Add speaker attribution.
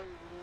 Speaker 1: Oh,